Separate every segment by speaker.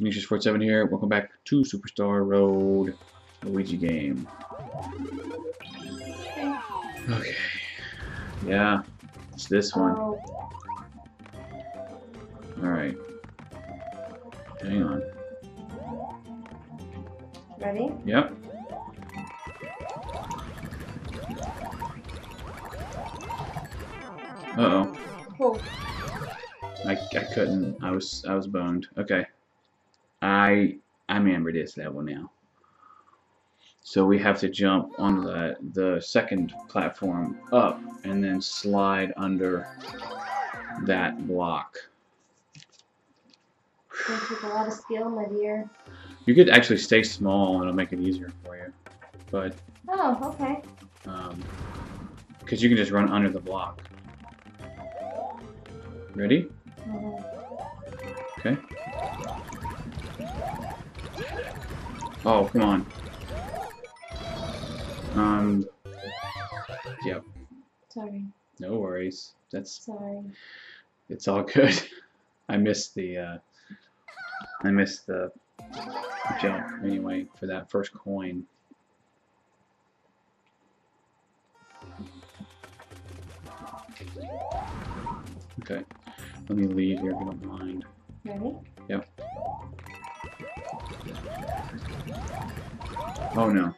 Speaker 1: Lucius47 here. Welcome back to Superstar Road Luigi game. Okay. Yeah, it's this one.
Speaker 2: Oh,
Speaker 1: Alright. Hang on.
Speaker 2: ready?
Speaker 1: Yep. Uh-oh.
Speaker 2: Cool.
Speaker 1: I, I couldn't. I was I was boned. Okay. I I remember this level now. So we have to jump on the the second platform up and then slide under that block.
Speaker 2: Gonna take a lot of skill, my dear.
Speaker 1: You could actually stay small and it'll make it easier for you. But
Speaker 2: Oh, okay.
Speaker 1: um because you can just run under the block. Ready?
Speaker 2: Mhm.
Speaker 1: Okay. Oh, come on. Um, yep,
Speaker 2: Sorry,
Speaker 1: no worries. That's,
Speaker 2: sorry.
Speaker 1: it's all good. I missed the, uh, I missed the jump anyway for that first coin. Okay, let me leave here if you don't mind.
Speaker 2: Ready?
Speaker 1: Oh no.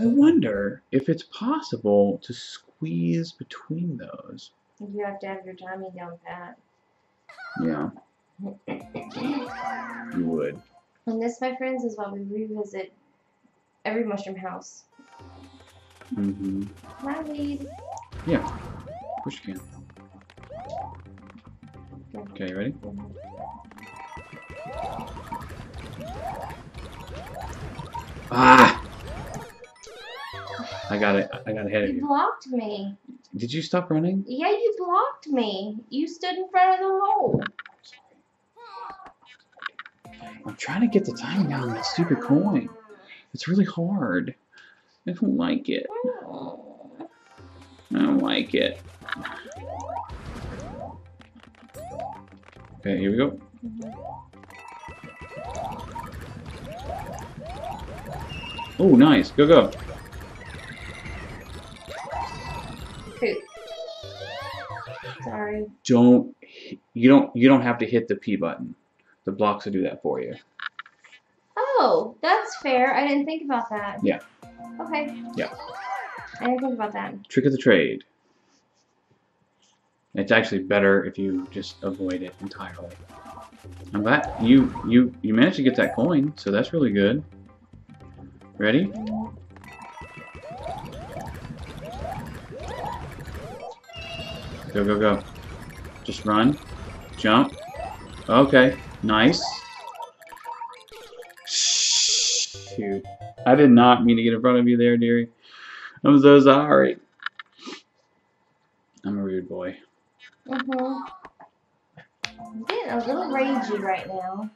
Speaker 1: I wonder if it's possible to squeeze between those.
Speaker 2: You have to have your timing down pat.
Speaker 1: Yeah, you would.
Speaker 2: And this, my friends, is why we revisit every mushroom house.
Speaker 1: Mm-hmm.
Speaker 2: My lead.
Speaker 1: Push can. Okay, ready? Ah! I got it. I got ahead of
Speaker 2: You
Speaker 1: you.
Speaker 2: blocked me.
Speaker 1: Did you stop running?
Speaker 2: Yeah, you blocked me. You stood in front of the hole.
Speaker 1: I'm trying to get the timing down on that stupid coin. It's really hard. I don't like it. I don't like it. Okay, here we go. Oh, nice. Go, go.
Speaker 2: Poop. Sorry.
Speaker 1: Don't you don't you don't have to hit the P button. The blocks will do that for you.
Speaker 2: Oh, that's fair. I didn't think about that.
Speaker 1: Yeah.
Speaker 2: Okay.
Speaker 1: Yeah.
Speaker 2: I didn't think about that.
Speaker 1: Trick of the trade. It's actually better if you just avoid it entirely. I'm glad you you you managed to get that coin, so that's really good. Ready? Go go go. Just run. Jump. Okay. Nice. Shoot. I did not mean to get in front of you there, dearie. I'm so sorry. I'm a rude boy.
Speaker 2: Mm-hmm. I'm getting a little ragey right now.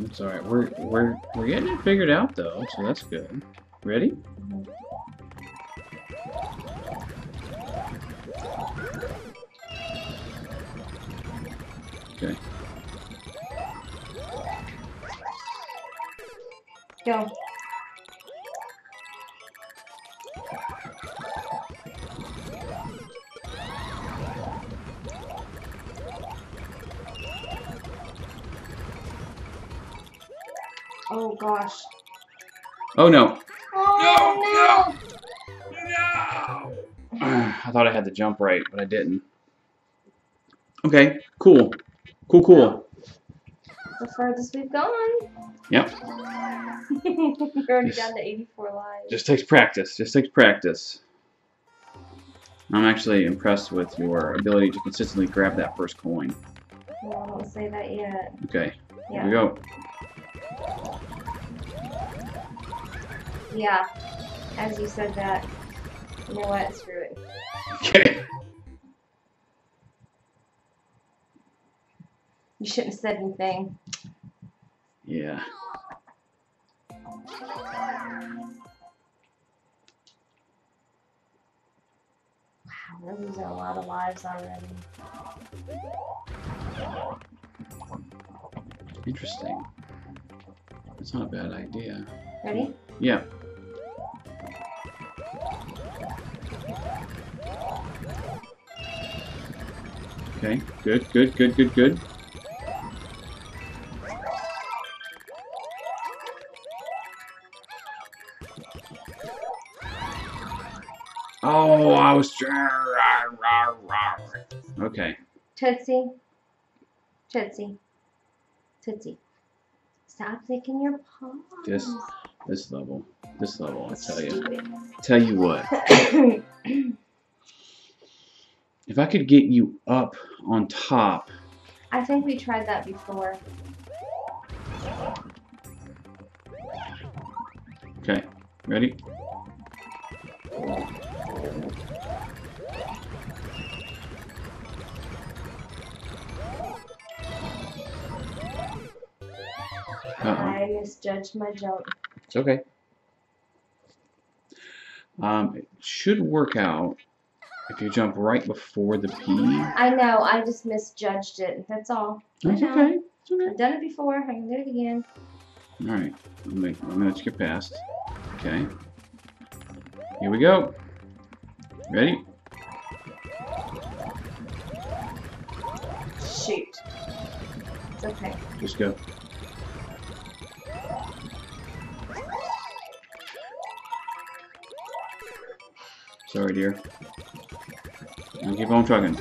Speaker 1: It's alright. We're we're we're getting it figured out though, so that's good. Ready? Okay.
Speaker 2: Go. Gosh.
Speaker 1: Oh no.
Speaker 2: Oh
Speaker 1: No, I thought I had the jump right, but I didn't. Okay, cool. Cool, cool.
Speaker 2: no! The furthest we've gone.
Speaker 1: Yep.
Speaker 2: We're already down to 84 lives.
Speaker 1: Just takes practice. Just takes practice. I'm actually impressed with your ability to consistently grab that first coin.
Speaker 2: No, I won't say that yet.
Speaker 1: Okay, here we go.
Speaker 2: Yeah. As you said that. You know what? Screw it.
Speaker 1: Okay.
Speaker 2: You shouldn't have said anything.
Speaker 1: Yeah.
Speaker 2: Wow, We're losing a lot of lives already.
Speaker 1: Interesting. That's not a bad idea.
Speaker 2: Ready?
Speaker 1: Yeah. Okay, good, good, good, good, good. Oh, I was. Okay.
Speaker 2: Tootsie. Tootsie. Tootsie. Stop licking your paws.
Speaker 1: This- This level, this level, I tell you. Tell you what, if I could get you up on top,
Speaker 2: I think we tried that before.
Speaker 1: okay, ready? Uh-oh.
Speaker 2: I misjudged my jump.
Speaker 1: It's okay. Um, it should work out if you jump right before the P.
Speaker 2: I know, I just misjudged it. That's all.
Speaker 1: That's okay. It's okay.
Speaker 2: I've done it before. I can do it again.
Speaker 1: All right. I'm gonna, I'm gonna let you get past. Okay. Here we go. Ready?
Speaker 2: Shoot. It's okay.
Speaker 1: Just go. Sorry, dear. I'll keep on trucking.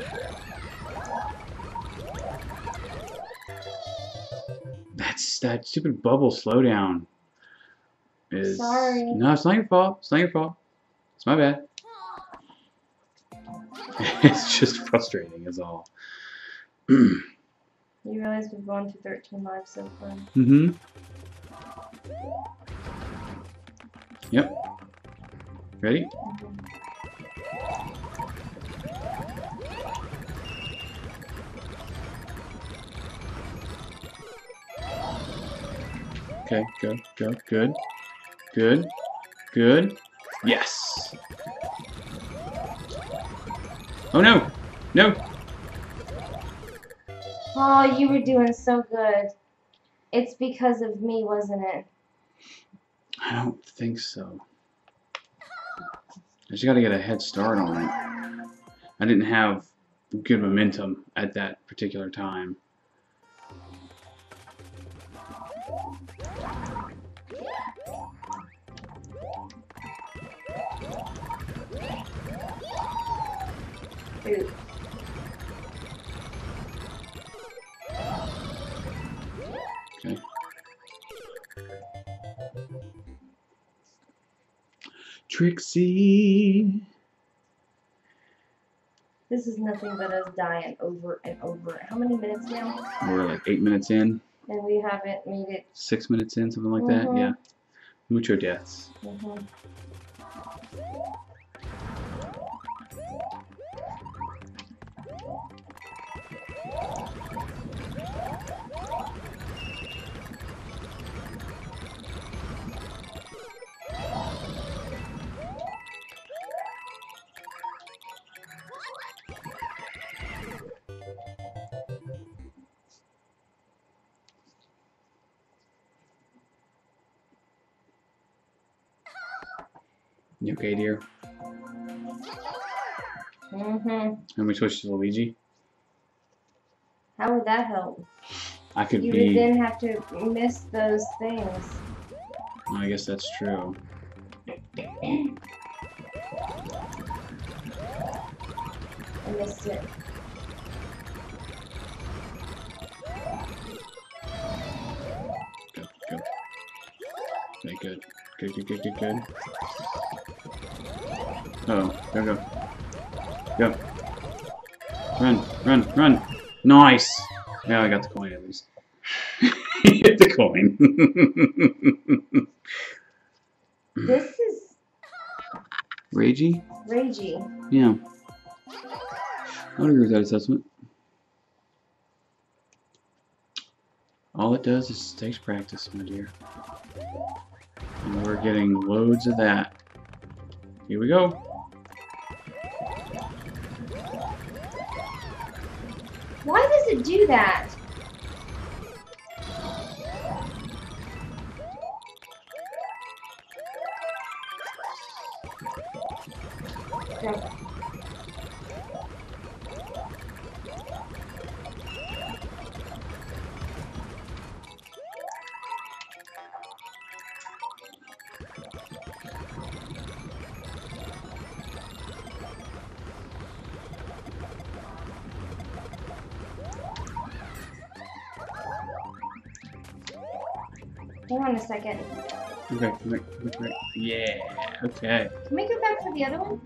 Speaker 1: That's that stupid bubble slowdown. Is
Speaker 2: Sorry.
Speaker 1: no, it's not your fault. It's not your fault. It's my bad. it's just frustrating, is all.
Speaker 2: You realize we've gone through 13 lives so far.
Speaker 1: Mm-hmm. Yep. Ready? Okay, go, go, good. Good. Good. Yes! Oh no! No!
Speaker 2: Oh, you were doing so good. It's because of me, wasn't it?
Speaker 1: I don't think so. I just gotta get a head start on it. I didn't have good momentum at that particular time. Trixie!
Speaker 2: This is nothing but us dying over and over. How many minutes now?
Speaker 1: We're like eight minutes in,
Speaker 2: And we haven't made it.
Speaker 1: six minutes in, something like that.
Speaker 2: Mhm.
Speaker 1: Yeah. Mucho deaths.
Speaker 2: mhm.
Speaker 1: You okay, dear?
Speaker 2: Mhm.
Speaker 1: Let me switch to Luigi.
Speaker 2: How would that help?
Speaker 1: I could
Speaker 2: You
Speaker 1: be.
Speaker 2: would then have to miss those things.
Speaker 1: I guess that's true.
Speaker 2: I missed it.
Speaker 1: Go, go. Okay, good. Good, good, good, good, good. Uh oh, go, go. Go. Run, run, run. Nice! Now I got the coin at least. Hit the coin.
Speaker 2: This is
Speaker 1: Ragey?
Speaker 2: ragey.
Speaker 1: Yeah. I would agree with that assessment. All it does is takes practice, my dear. And we're getting loads of that. Here we go.
Speaker 2: It do that? On a second.
Speaker 1: Okay, come here, come here, come here. Yeah, okay.
Speaker 2: Can we go back for the other one?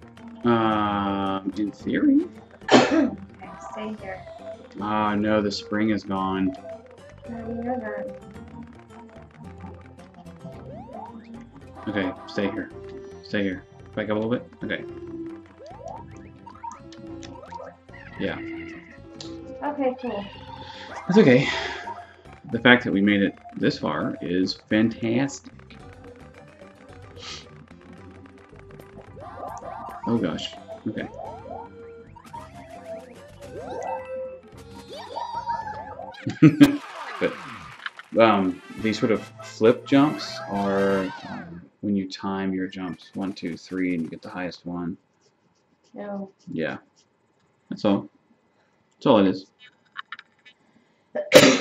Speaker 1: Um, in theory.
Speaker 2: okay, stay here.
Speaker 1: Ah, no, the spring is gone.
Speaker 2: How do know that?
Speaker 1: Okay, stay here. Stay here. Back up a little bit. Okay. Yeah,
Speaker 2: Okay, cool.
Speaker 1: that's okay. The fact that we made it this far is fantastic. Oh gosh. Okay. but um, these sort of flip jumps are um, when you time your jumps one, two, three, and you get the highest one.
Speaker 2: No.
Speaker 1: Yeah, that's all. That's all it is.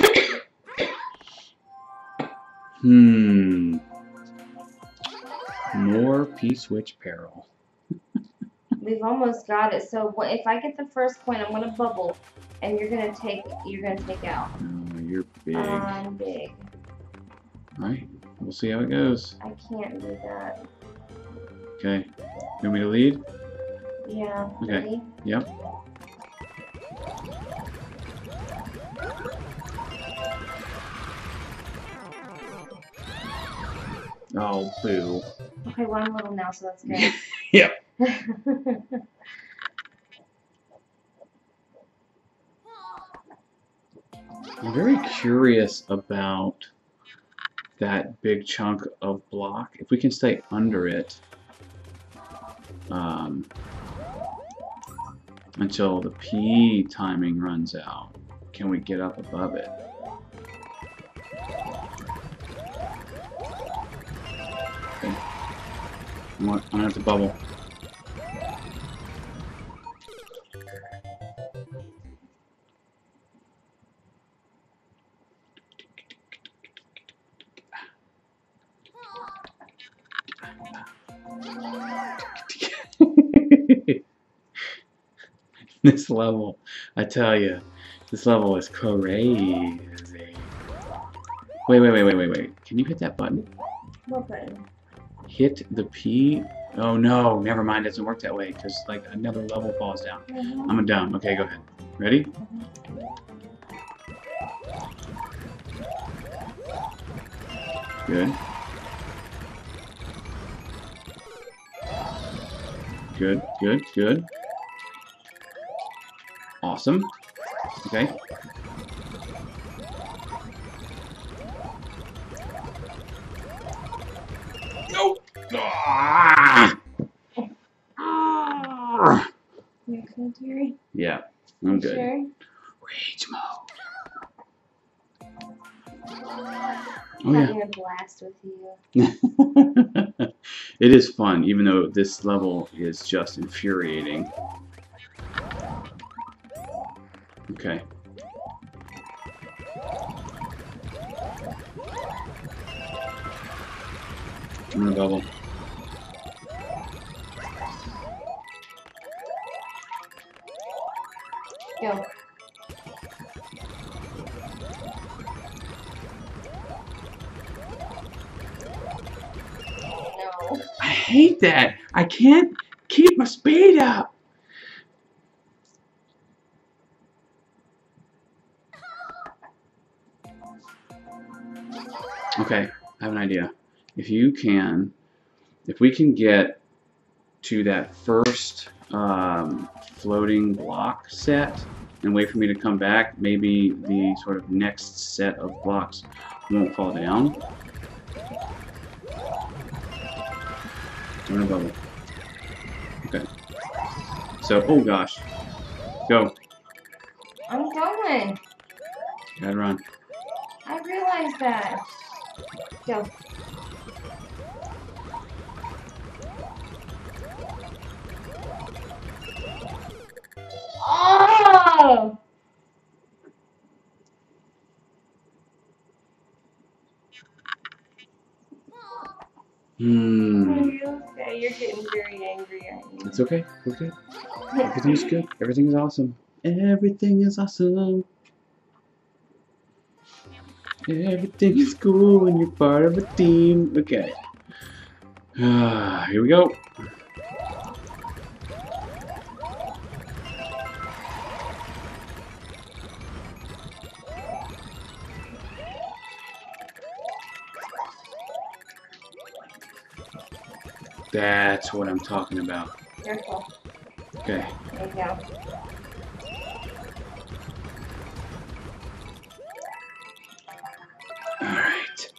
Speaker 1: Hmm. More P-switch peril.
Speaker 2: We've almost got it. So if I get the first point, I'm gonna bubble, and you're gonna take. You're gonna take out.
Speaker 1: Oh, you're big.
Speaker 2: I'm big.
Speaker 1: Alright, we'll see how it goes.
Speaker 2: I can't do that.
Speaker 1: Okay. You want me to lead?
Speaker 2: Yeah.
Speaker 1: Okay.
Speaker 2: Ready?
Speaker 1: Yep. Oh, boo.
Speaker 2: Okay, well I'm little now, so that's good.
Speaker 1: Yep. I'm very curious about that big chunk of block. If we can stay under it um, until the P timing runs out, can we get up above it? I'm gonna I'm gonna have to bubble. this level, I tell you, this level is crazy. Wait, wait, wait, wait, wait, wait. Can you hit that button?
Speaker 2: what button?
Speaker 1: Hit the P. Oh no, never mind. It doesn't work that way because like another level falls down.
Speaker 2: Mhm.
Speaker 1: I'm a dumb. Okay, go ahead. Ready? Good. Good, good, good. Awesome. Okay. I'm good.
Speaker 2: Sure.
Speaker 1: Rage mode. Oh
Speaker 2: I'm
Speaker 1: yeah.
Speaker 2: having a blast with you.
Speaker 1: it is fun, even though this level is just infuriating. Okay. I'm gonna bubble. Hate that. I can't keep my speed up. Okay, I have an idea. If you can, if we can get to that first um, floating block set and wait for me to come back, maybe the sort of next set of blocks won't fall down. I'm gonna bubble. Okay. So, oh gosh. Go.
Speaker 2: I'm going.
Speaker 1: Gotta run.
Speaker 2: I realize that. Go. Oh!
Speaker 1: Hmm.
Speaker 2: Okay? You're getting very angry, aren't you?
Speaker 1: It's okay. We're good. Everything's good. Everything's awesome. Everything is awesome. Everything is cool when you're part of a team. Okay. Ah, here we go. That's what I'm talking about.
Speaker 2: Careful.
Speaker 1: Okay.
Speaker 2: There you go.
Speaker 1: Alright.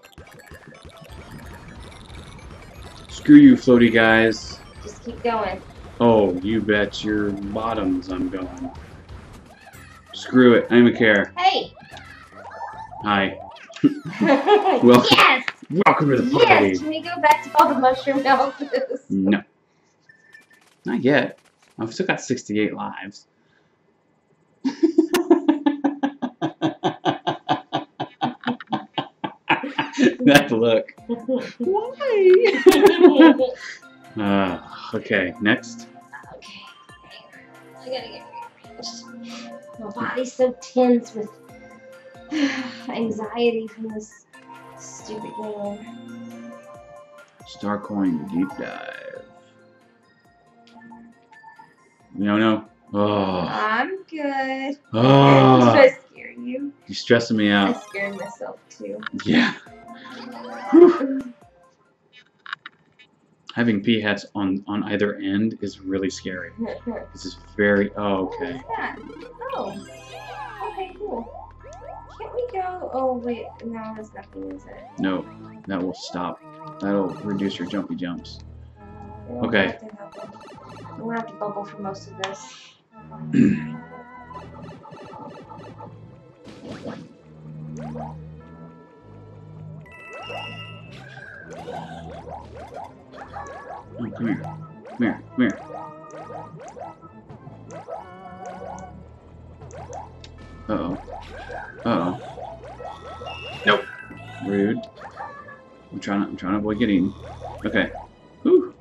Speaker 1: Screw you, floaty guys.
Speaker 2: Just keep going.
Speaker 1: Oh, you bet your bottoms I'm going. Screw it. I don't even care.
Speaker 2: Hey!
Speaker 1: Hi. Welcome.
Speaker 2: yes!
Speaker 1: Welcome to the party.
Speaker 2: Yes! Can we go back to all the mushroom houses?
Speaker 1: No. Not yet. I've still got 68 lives. that look. Why? uh, okay, next.
Speaker 2: Okay. I gotta get rearranged. My body's so tense with anxiety from this stupid game.
Speaker 1: Star Coin Deep Dive. No, no. Oh,
Speaker 2: I'm good.
Speaker 1: Oh,
Speaker 2: I scare you?
Speaker 1: you're stressing me out.
Speaker 2: I scared myself too.
Speaker 1: Yeah. Whew. Having P-hats on on either end is really scary. This is very. Oh, okay.
Speaker 2: Oh. Okay, cool. Can't we go? Oh, wait. No, there's nothing, is it?
Speaker 1: No, that will stop. That'll reduce your jumpy jumps. Okay.
Speaker 2: have to have them. I'm gonna have to bubble for most of this.
Speaker 1: Oh, come here. Come here. Come here. Uh oh. Uh oh. Nope. Rude. I'm trying to. I'm trying to avoid getting. Okay. Whew.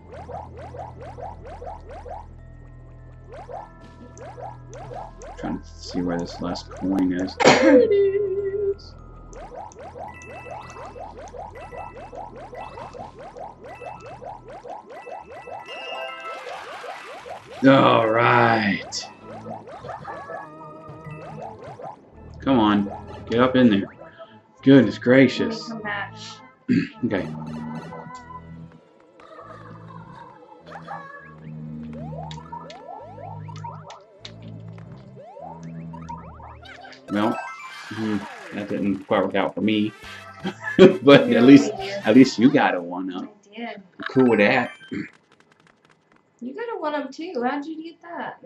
Speaker 1: Trying to see where this last coin is. There it is. All right. Come on, get up in there. Goodness gracious. Okay. Well, hmm, that didn't quite work out for me. but at least, at least you got a one up.
Speaker 2: I did.
Speaker 1: Cool with that.
Speaker 2: You got a one up too. How'd you get that?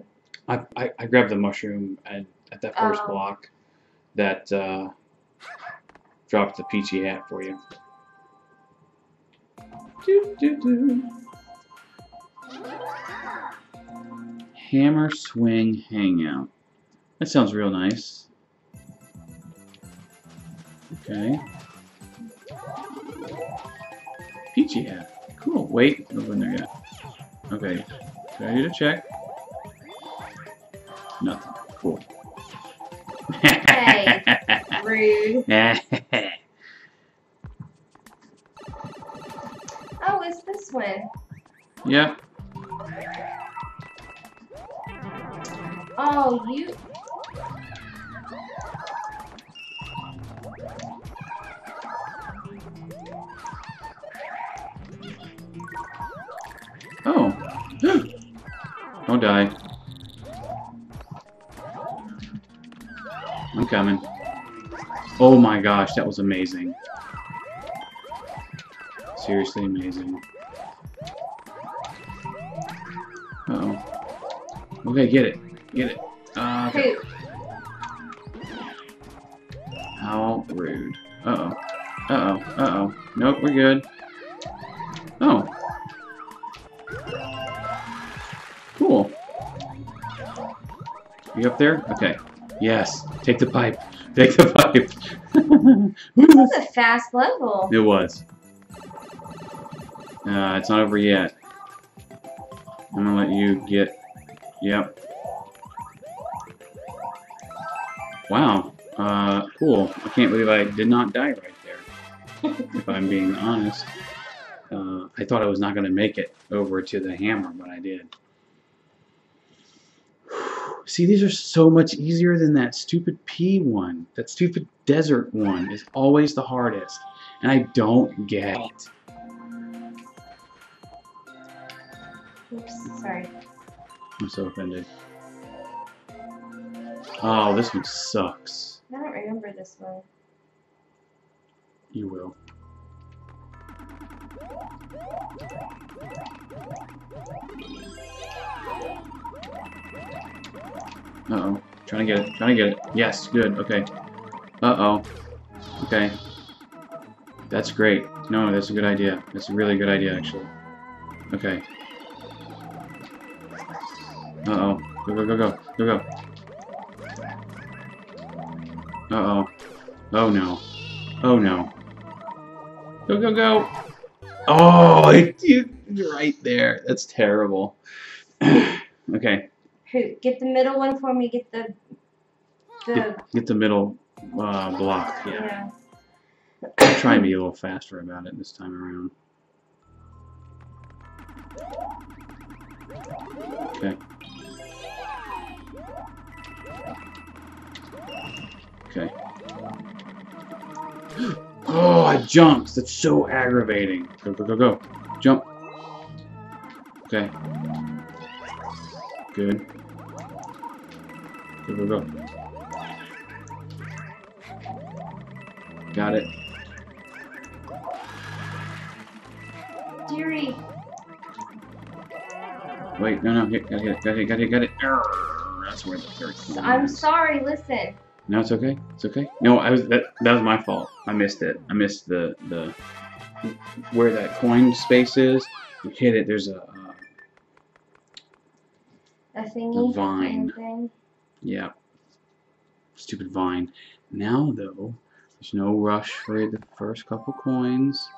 Speaker 1: I, I, I grabbed the mushroom at, at that first
Speaker 2: Oh.
Speaker 1: block that uh, dropped the peachy hat for you. Doo, doo, doo. Hammer swing hangout. That sounds real nice. Okay. Peachy hat. Cool. Wait, in there yet. Okay. Ready to check. Nothing. Cool.
Speaker 2: Hey. Rude. Oh, it's this one.
Speaker 1: yep.
Speaker 2: Oh, you.
Speaker 1: Oh. Don't die. I'm coming. Oh my gosh, that was amazing. Seriously amazing. Uh oh. Okay, get it. Get it. Uh, okay.
Speaker 2: Who?
Speaker 1: Rude. Uh-oh. Uh-oh. Uh-oh. Nope, we're good. Oh. Cool. You up there? Okay. Yes. Take the pipe. Take the pipe.
Speaker 2: This was a fast level.
Speaker 1: it was. Uh, it's not over yet. I'm gonna let you get... Yep. Wow. Uh, cool. I can't believe I did not die right there. if I'm being honest. Uh, I thought I was not going to make it over to the hammer, but I did. See, these are so much easier than that stupid P one. That stupid desert one is always the hardest. And I don't get it.
Speaker 2: Oops, sorry.
Speaker 1: I'm so offended. Oh, this one sucks.
Speaker 2: I don't remember this one.
Speaker 1: You will. Uh-oh. Trying to get it. Trying to get it. Yes, good. Okay. Uh-oh. Okay. That's great. No, that's a good idea. That's a really good idea, actually. Okay. Uh-oh. Go, go, go, go. Go, go. Uh-oh. Oh, no. Oh, no. Go, go, go! Oh, it, you're right there. That's terrible. okay.
Speaker 2: Who? Get the middle one for me. Get the the
Speaker 1: Get, get the middle uh, block. Yeah.
Speaker 2: yeah.
Speaker 1: Try and be a little faster about it this time around. Okay. Okay. Oh, I jumped. That's so aggravating. Go, go, go, go. Jump. Okay. Good. Go, go, go. Got it.
Speaker 2: Deary.
Speaker 1: Wait, no, no, here, got it, got it, got it, got it. Arrgh, That's where the third
Speaker 2: I'm sorry. Listen.
Speaker 1: No, it's okay. It's okay. No, I was that that was my fault. I missed it. I missed the the where that coin space is. You hit it. There's a uh,
Speaker 2: A thingy.
Speaker 1: vine.
Speaker 2: Thing.
Speaker 1: Yeah, stupid vine. Now though, there's no rush for the first couple coins.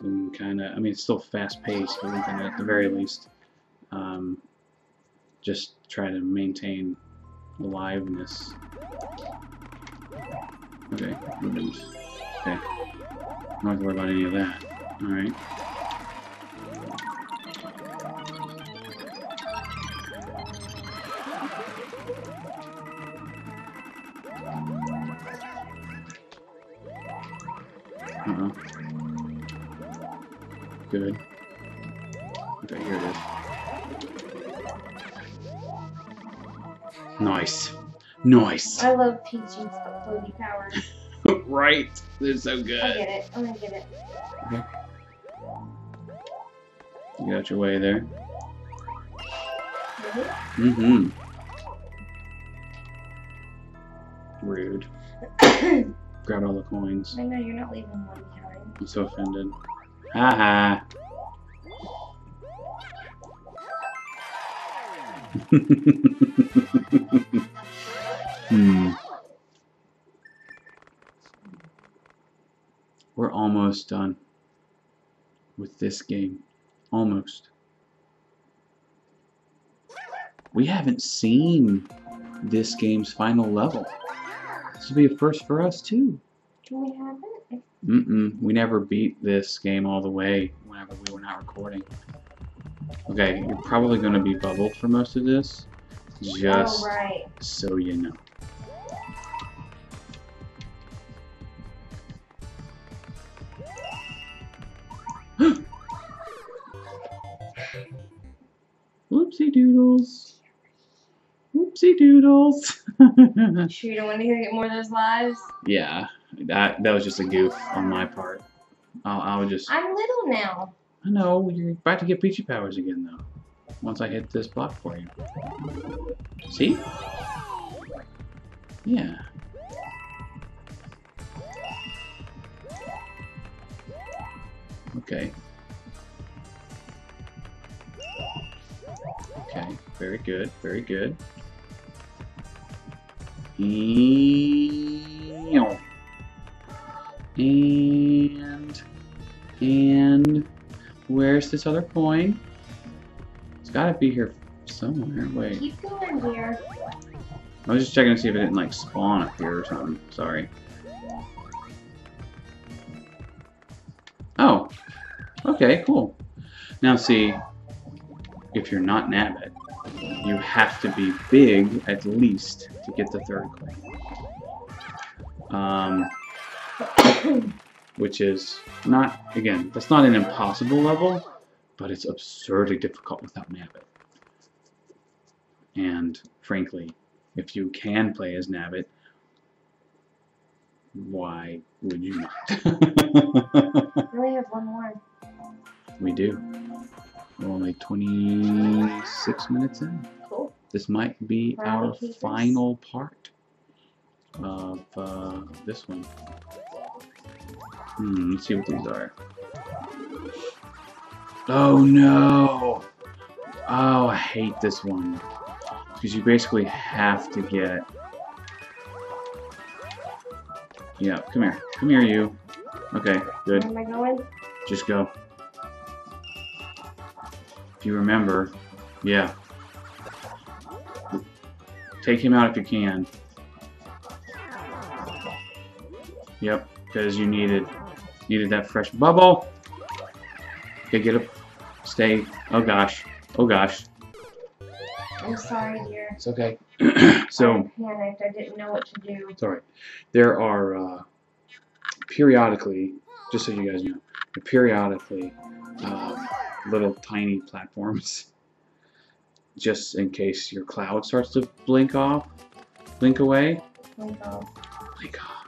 Speaker 1: And kind of, I mean, it's still fast paced, but we can at the very least um, just try to maintain aliveness. Okay. Okay. Have to worry about any of that. Alright. Uh-oh. Good. Okay, here it is. Nice. Nice.
Speaker 2: I love Peachy's floaty powers.
Speaker 1: right. They're so good.
Speaker 2: I get it. I'm gonna get it.
Speaker 1: You got your way there. Mm-hmm. Rude. Grabbed all the coins.
Speaker 2: I know you're not leaving one behind.
Speaker 1: I'm so offended. Haha. hmm. We're almost done with this game. Almost. We haven't seen this game's final level. This will be a first for us too.
Speaker 2: Can we have it?
Speaker 1: Mm-mm. We never beat this game all the way whenever we were not recording. Okay, you're probably going to be bubbled for most of this. Just
Speaker 2: Oh, right.
Speaker 1: so you know. Whoopsie doodles. Whoopsie doodles.
Speaker 2: sure you don't want to get more of those lies?
Speaker 1: Yeah, that that was just a goof on my part. I'll, I'll just.
Speaker 2: I'm little now.
Speaker 1: I know you're about to get peachy powers again though. Once I hit this block for you. See? Yeah. Okay. Okay, very good, very good. And and where's this other coin? It's gotta be here somewhere. Wait.
Speaker 2: Keep going, dear.
Speaker 1: I was just checking to see if it didn't like spawn up here or something. Sorry. Oh. Okay, cool. Now see, if you're not Nabbit, you have to be big at least to get the third coin. Um, which is not, again, that's not an impossible level, but it's absurdly difficult without Nabbit. And frankly, if you can play as Nabbit, why would you not?
Speaker 2: We only have one more.
Speaker 1: we do. We're only 26 minutes in. This might be our final part of uh, this one. Hmm, let's see what these are. Oh no! Oh, I hate this one. Because you basically have to get... Yeah, come here. Come here, you. Okay, good.
Speaker 2: Where am I going?
Speaker 1: Just go. If you remember, yeah. Take him out if you can. Yep, because you needed needed that fresh bubble. Okay, get up. Stay. Oh gosh. Oh gosh.
Speaker 2: I'm sorry, dear.
Speaker 1: It's okay.
Speaker 2: I
Speaker 1: so,
Speaker 2: panicked. I didn't know what to do.
Speaker 1: it's alright. There are uh, periodically, just so you guys know, periodically uh, little tiny platforms just in case your cloud starts to blink off, blink away,
Speaker 2: my God.
Speaker 1: blink off.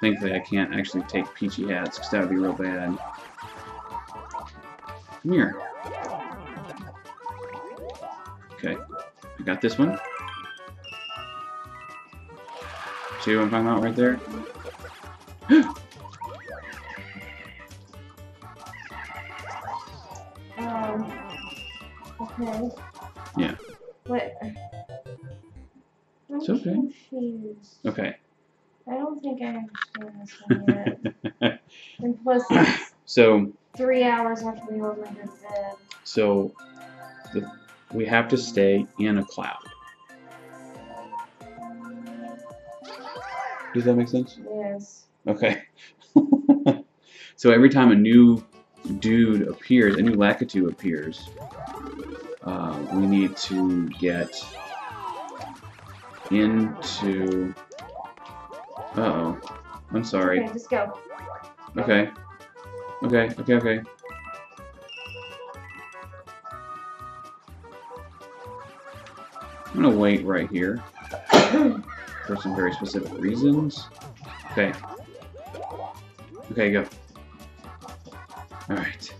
Speaker 1: Thankfully, I can't actually take peachy hats because that would be real bad. Come here. Okay, I got this one. See what I'm talking about right there?
Speaker 2: Okay.
Speaker 1: Yeah.
Speaker 2: What? I'm
Speaker 1: It's okay.
Speaker 2: confused.
Speaker 1: Okay.
Speaker 2: I don't think I understand this one yet. and plus,
Speaker 1: so,
Speaker 2: three hours after we all went to bed.
Speaker 1: so the, we have to stay in a cloud. Does that make sense?
Speaker 2: Yes.
Speaker 1: Okay. so every time a new dude appears, a new Lakitu appears, uh, we need to get into. Uh oh. I'm sorry.
Speaker 2: Okay, just go.
Speaker 1: Okay. Okay, okay, okay. I'm gonna wait right here for some very specific reasons. Okay. Okay, go. Alright.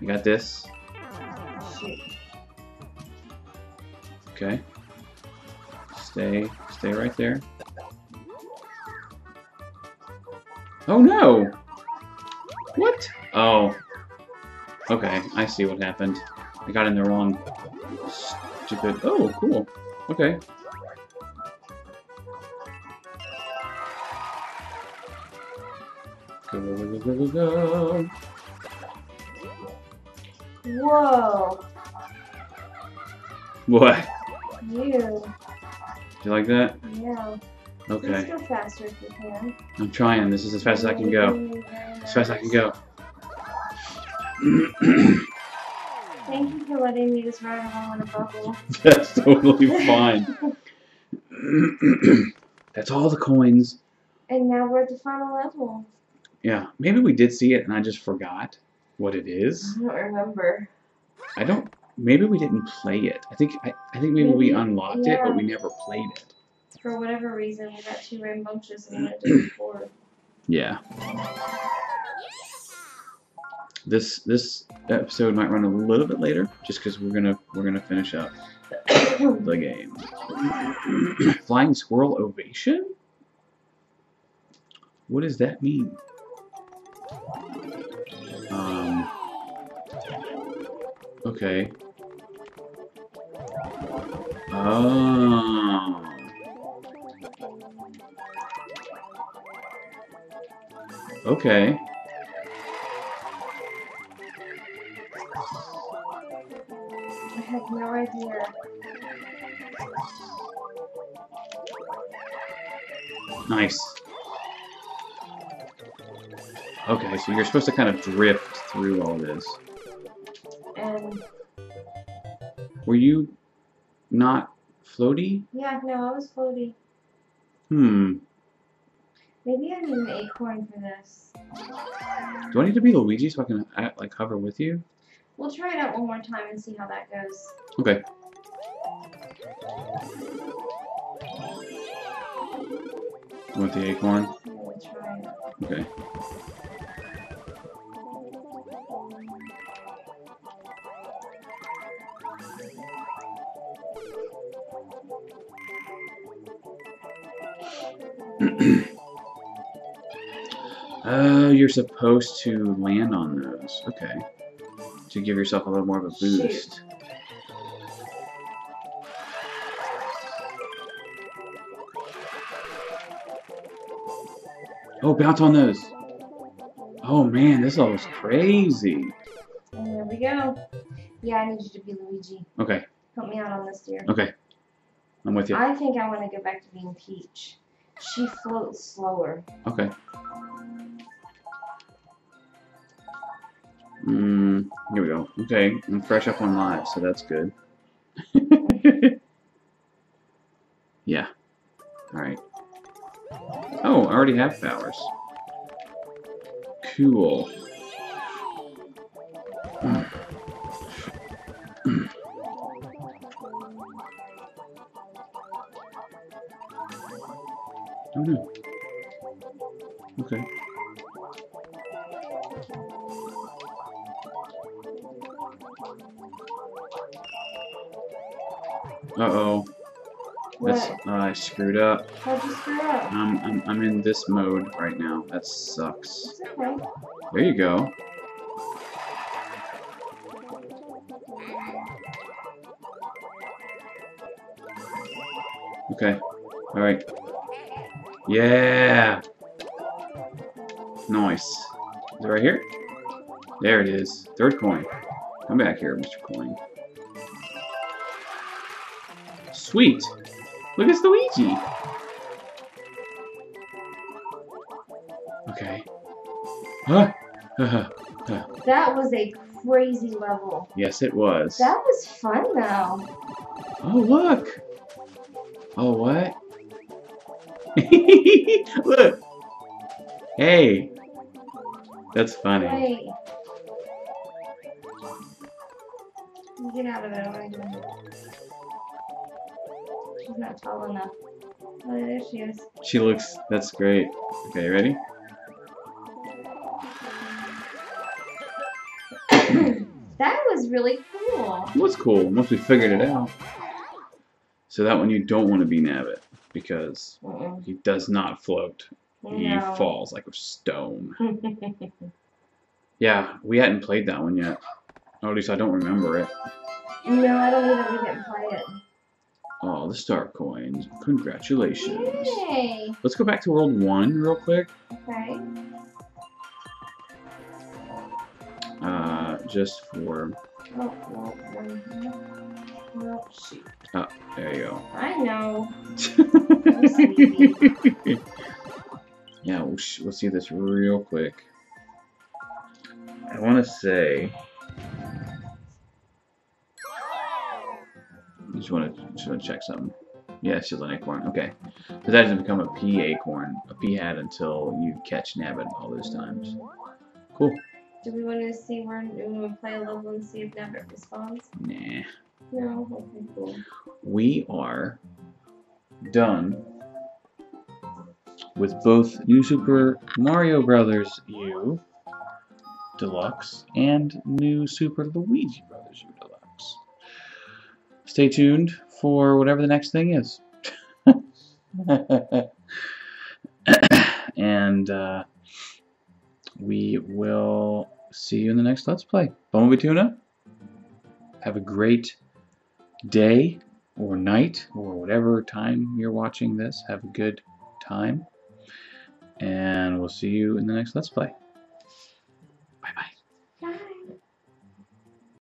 Speaker 1: I got this. Okay. Stay, stay right there. Oh no! What? Oh. Okay, I see what happened. I got in the wrong stupid. Oh, cool. Okay. Go, go, go, go, go.
Speaker 2: Whoa.
Speaker 1: What?
Speaker 2: You.
Speaker 1: Do you like that?
Speaker 2: Yeah.
Speaker 1: Okay.
Speaker 2: Let's go faster if you can.
Speaker 1: I'm trying. This is as fast as I can go. As fast as I can go.
Speaker 2: Thank you for letting me just ride along in a bubble.
Speaker 1: That's totally fine. That's all the coins.
Speaker 2: And now we're at the final level.
Speaker 1: Yeah, maybe we did see it and I just forgot what it is?
Speaker 2: I don't remember.
Speaker 1: I don't. Maybe we didn't play it. I think. I, I think maybe we
Speaker 2: Maybe,
Speaker 1: unlocked it, but we never played it.
Speaker 2: For whatever reason, we got too rambunctious and went to before.
Speaker 1: Yeah. This this episode might run a little bit later, just because we're gonna we're gonna finish up the game. Flying squirrel ovation. What does that mean? Okay. Oh. Okay.
Speaker 2: I have no idea.
Speaker 1: Nice. Okay, so you're supposed to kind of drift through all this. Were you not floaty?
Speaker 2: yeah, no, I was floaty.
Speaker 1: Hmm.
Speaker 2: Maybe I need an acorn for this.
Speaker 1: Do I need to be Luigi so I can uh, like hover with you?
Speaker 2: We'll try it out one more time and see how that goes.
Speaker 1: Okay. You want the acorn?
Speaker 2: Yeah, we'll try it.
Speaker 1: Okay. You're supposed to land on those. Okay. To give yourself a little more of a boost. Oh, bounce on those. Oh man, this is crazy.
Speaker 2: And there we go. Yeah, I need you to be Luigi.
Speaker 1: Okay,
Speaker 2: Help me out on this, dear.
Speaker 1: okay. I'm with you.
Speaker 2: I think I want to go back to being Peach. She floats slower.
Speaker 1: Okay. Mm, here we go. Okay, I'm fresh up on live, so that's good. yeah. Alright. Oh, I already have powers. Cool. Uh-oh. That's, uh, I screwed up.
Speaker 2: How'd you screw up?
Speaker 1: I'm, I'm, I'm in this mode right now. That sucks.
Speaker 2: Okay.
Speaker 1: There you go. Okay. Alright. Yeah! Nice. Is it right here? There it is. Third coin. Come back here, Mr. Coin. Sweet! Look, it's Luigi! Okay. Huh?
Speaker 2: That was a crazy level.
Speaker 1: yes, it was.
Speaker 2: That was fun though.
Speaker 1: Oh, look! Oh, what? look! Hey! That's funny.
Speaker 2: You Get out of it. She's not tall enough. Oh, there she is.
Speaker 1: She looks, that's great. Okay, ready?
Speaker 2: that was really cool.
Speaker 1: What's cool, once we figured it out. So that one you don't want to be Nabbit, because he does not float. He falls like a stone. Yeah, we hadn't played that one yet. Or at least I don't remember it.
Speaker 2: no, I don't didn't play it.
Speaker 1: Oh, the star coins. Congratulations.
Speaker 2: Yay.
Speaker 1: Let's go back to World 1 real quick.
Speaker 2: Okay.
Speaker 1: Uh, just for...
Speaker 2: Oh, well, well, shoot.
Speaker 1: There you go.
Speaker 2: I know.
Speaker 1: yeah, we'll, sh- we'll see this real quick. I want to say... want to just want to check something. Yeah, it's just an acorn. Okay, but that doesn't become a P-acorn, a P-hat until you catch Nabbit all those times. Cool.
Speaker 2: Do we want to see where we want to play a level and see if Nabbit responds?
Speaker 1: Nah.
Speaker 2: No. Okay. Cool.
Speaker 1: we are done with both New Super Mario Brothers U Deluxe and New Super Luigi Brothers. Stay tuned for whatever the next thing is. and uh, we will see you in the next Let's Play. Bumblebee Tuna, have a great day or night or whatever time you're watching this. Have a good time. And we'll see you in the next Let's Play.